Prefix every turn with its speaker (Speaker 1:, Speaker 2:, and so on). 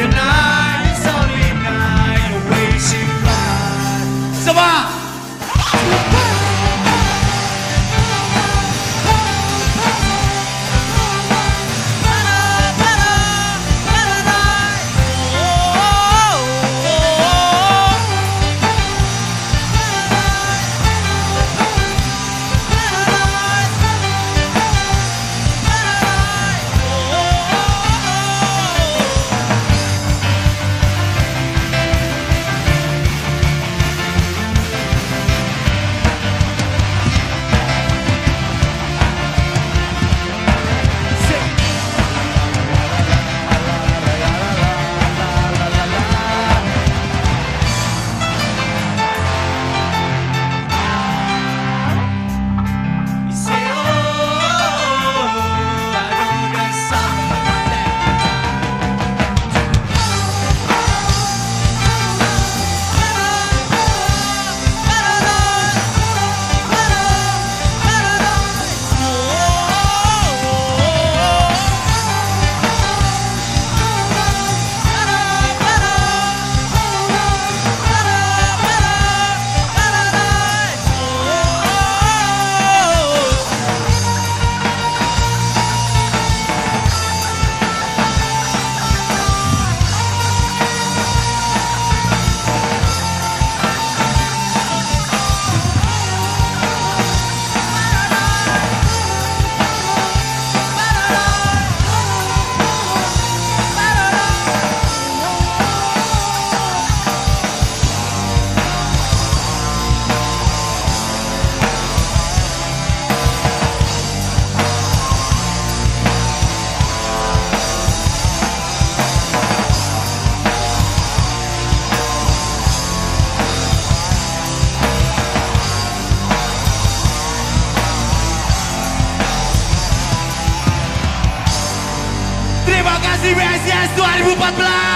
Speaker 1: The night, what blind.